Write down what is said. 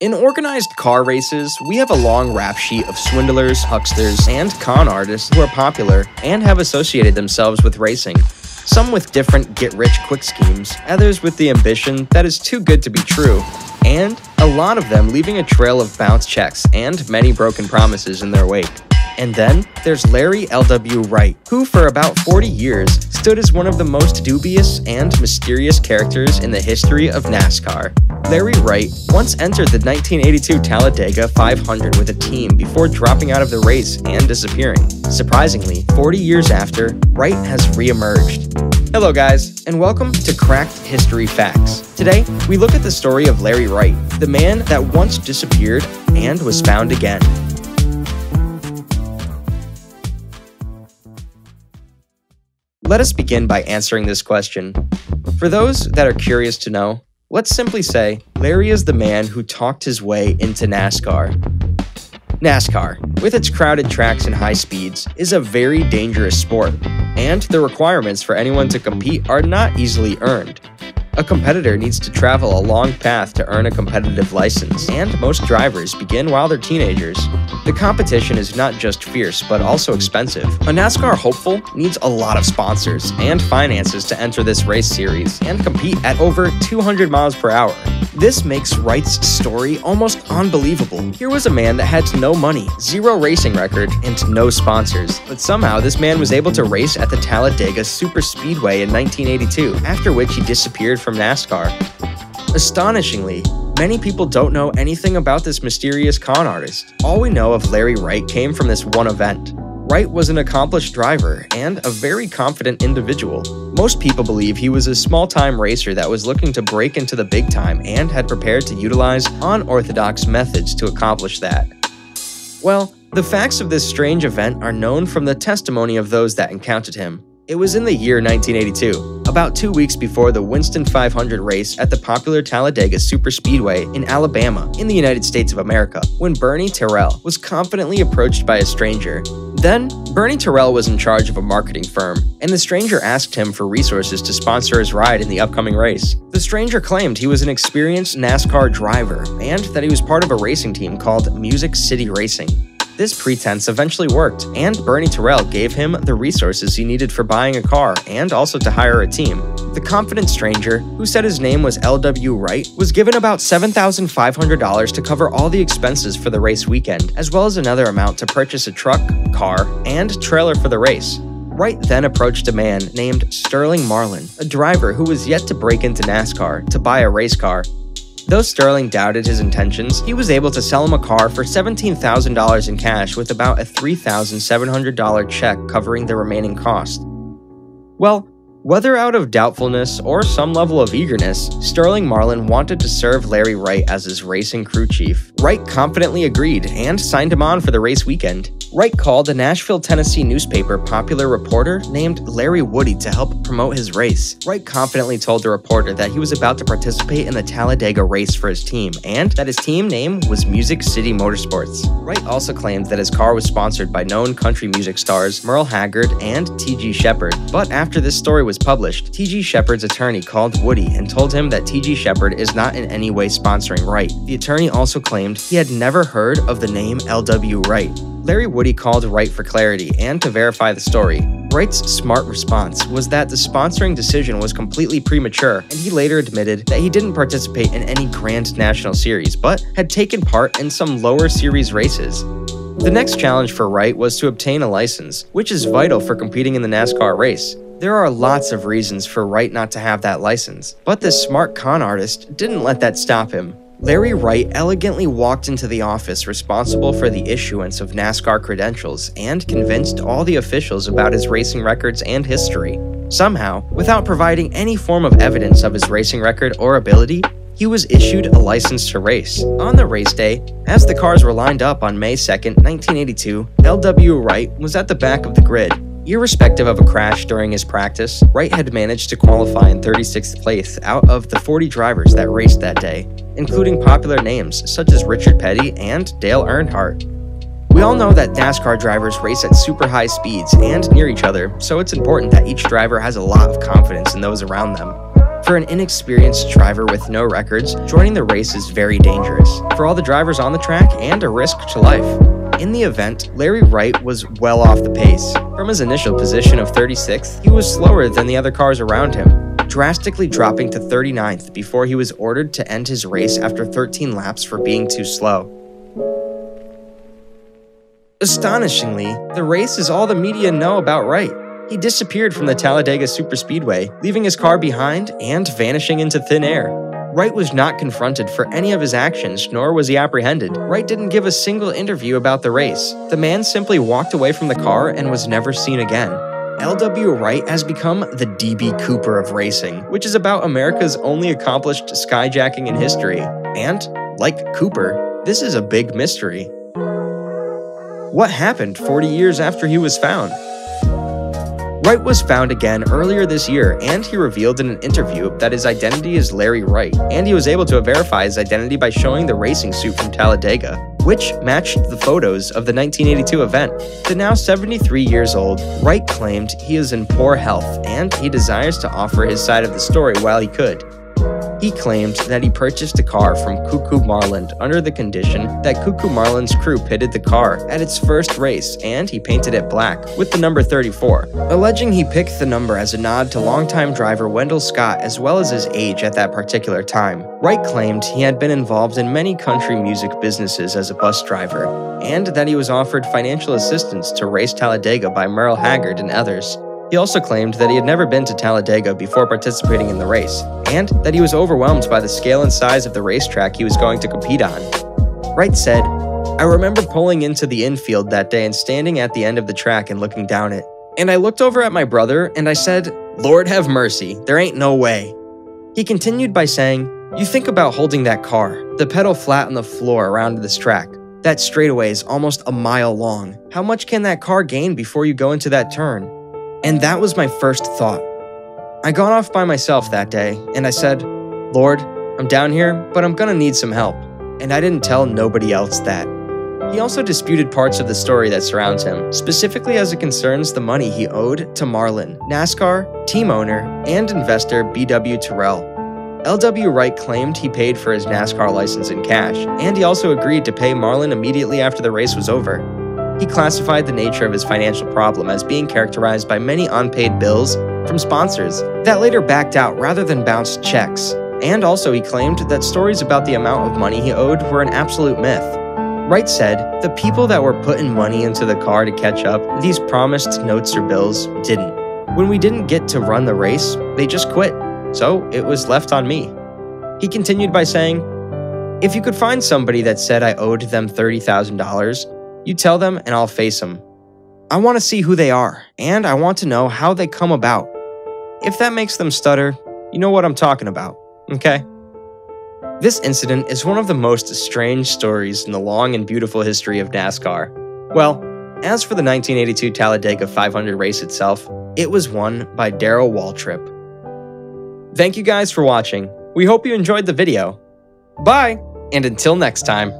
In organized car races, we have a long rap sheet of swindlers, hucksters, and con artists who are popular and have associated themselves with racing. Some with different get rich quick schemes, others with the ambition that is too good to be true, and a lot of them leaving a trail of bounce checks and many broken promises in their wake. And then there's Larry L.W. Wright, who for about 40 years stood as one of the most dubious and mysterious characters in the history of NASCAR. Larry Wright once entered the 1982 Talladega 500 with a team before dropping out of the race and disappearing. Surprisingly, 40 years after, Wright has re-emerged. Hello guys, and welcome to Cracked History Facts. Today, we look at the story of Larry Wright, the man that once disappeared and was found again. Let us begin by answering this question. For those that are curious to know, let's simply say Larry is the man who talked his way into NASCAR. NASCAR, with its crowded tracks and high speeds, is a very dangerous sport, and the requirements for anyone to compete are not easily earned. A competitor needs to travel a long path to earn a competitive license, and most drivers begin while they're teenagers. The competition is not just fierce, but also expensive. A NASCAR hopeful needs a lot of sponsors and finances to enter this race series and compete at over 200 miles per hour. This makes Wright's story almost unbelievable. Here was a man that had no money, zero racing record, and no sponsors. But somehow this man was able to race at the Talladega Super Speedway in 1982, after which he disappeared from NASCAR. Astonishingly, many people don't know anything about this mysterious con artist. All we know of Larry Wright came from this one event. Wright was an accomplished driver and a very confident individual. Most people believe he was a small time racer that was looking to break into the big time and had prepared to utilize unorthodox methods to accomplish that. Well, the facts of this strange event are known from the testimony of those that encountered him. It was in the year 1982, about two weeks before the Winston 500 race at the popular Talladega Superspeedway in Alabama, in the United States of America, when Bernie Terrell was confidently approached by a stranger. Then, Bernie Terrell was in charge of a marketing firm, and the stranger asked him for resources to sponsor his ride in the upcoming race. The stranger claimed he was an experienced NASCAR driver and that he was part of a racing team called Music City Racing. This pretense eventually worked, and Bernie Terrell gave him the resources he needed for buying a car and also to hire a team. The confident stranger, who said his name was L.W. Wright, was given about $7,500 to cover all the expenses for the race weekend, as well as another amount to purchase a truck, car, and trailer for the race. Wright then approached a man named Sterling Marlin, a driver who was yet to break into NASCAR, to buy a race car Though Sterling doubted his intentions, he was able to sell him a car for $17,000 in cash with about a $3,700 check covering the remaining cost. Well, whether out of doubtfulness or some level of eagerness, Sterling Marlin wanted to serve Larry Wright as his racing crew chief. Wright confidently agreed and signed him on for the race weekend. Wright called a Nashville, Tennessee newspaper popular reporter named Larry Woody to help promote his race. Wright confidently told the reporter that he was about to participate in the Talladega race for his team and that his team name was Music City Motorsports. Wright also claimed that his car was sponsored by known country music stars Merle Haggard and T.G. Sheppard. But after this story was published, T.G. Sheppard's attorney called Woody and told him that T.G. Sheppard is not in any way sponsoring Wright. The attorney also claimed he had never heard of the name L.W. Wright. Larry Woody called Wright for clarity and to verify the story. Wright's smart response was that the sponsoring decision was completely premature, and he later admitted that he didn't participate in any Grand National Series, but had taken part in some lower series races. The next challenge for Wright was to obtain a license, which is vital for competing in the NASCAR race. There are lots of reasons for Wright not to have that license, but this smart con artist didn't let that stop him. Larry Wright elegantly walked into the office responsible for the issuance of NASCAR credentials and convinced all the officials about his racing records and history. Somehow, without providing any form of evidence of his racing record or ability, he was issued a license to race. On the race day, as the cars were lined up on May 2, 1982, L.W. Wright was at the back of the grid, Irrespective of a crash during his practice, Wright had managed to qualify in 36th place out of the 40 drivers that raced that day, including popular names such as Richard Petty and Dale Earnhardt. We all know that NASCAR drivers race at super high speeds and near each other, so it's important that each driver has a lot of confidence in those around them. For an inexperienced driver with no records, joining the race is very dangerous, for all the drivers on the track and a risk to life. In the event, Larry Wright was well off the pace. From his initial position of 36th, he was slower than the other cars around him, drastically dropping to 39th before he was ordered to end his race after 13 laps for being too slow. Astonishingly, the race is all the media know about Wright. He disappeared from the Talladega Superspeedway, leaving his car behind and vanishing into thin air. Wright was not confronted for any of his actions, nor was he apprehended. Wright didn't give a single interview about the race. The man simply walked away from the car and was never seen again. LW Wright has become the DB Cooper of racing, which is about America's only accomplished skyjacking in history. And, like Cooper, this is a big mystery. What happened 40 years after he was found? Wright was found again earlier this year, and he revealed in an interview that his identity is Larry Wright, and he was able to verify his identity by showing the racing suit from Talladega, which matched the photos of the 1982 event. The now 73 years old, Wright claimed he is in poor health and he desires to offer his side of the story while he could. He claimed that he purchased a car from Coo Coo Marlin under the condition that Coo Coo Marlin's crew pitted the car at its first race and he painted it black with the number 34, alleging he picked the number as a nod to longtime driver Wendell Scott as well as his age at that particular time. Wright claimed he had been involved in many country music businesses as a bus driver, and that he was offered financial assistance to race Talladega by Merle Haggard and others. He also claimed that he had never been to Talladega before participating in the race, and that he was overwhelmed by the scale and size of the racetrack he was going to compete on. Wright said, I remember pulling into the infield that day and standing at the end of the track and looking down it. And I looked over at my brother and I said, Lord have mercy, there ain't no way. He continued by saying, You think about holding that car, the pedal flat on the floor around this track. That straightaway is almost a mile long. How much can that car gain before you go into that turn? And that was my first thought. I got off by myself that day, and I said, Lord, I'm down here, but I'm gonna need some help. And I didn't tell nobody else that. He also disputed parts of the story that surrounds him, specifically as it concerns the money he owed to Marlin, NASCAR, team owner, and investor BW Terrell. LW Wright claimed he paid for his NASCAR license in cash, and he also agreed to pay Marlin immediately after the race was over. He classified the nature of his financial problem as being characterized by many unpaid bills from sponsors that later backed out rather than bounced checks. And also, he claimed that stories about the amount of money he owed were an absolute myth. Wright said, The people that were putting money into the car to catch up, these promised notes or bills, didn't. When we didn't get to run the race, they just quit. So it was left on me. He continued by saying, If you could find somebody that said I owed them $30,000, you tell them, and I'll face them. I want to see who they are, and I want to know how they come about. If that makes them stutter, you know what I'm talking about, okay? This incident is one of the most strange stories in the long and beautiful history of NASCAR. Well, as for the 1982 Talladega 500 race itself, it was won by Darrell Waltrip. Thank you guys for watching. We hope you enjoyed the video. Bye, and until next time.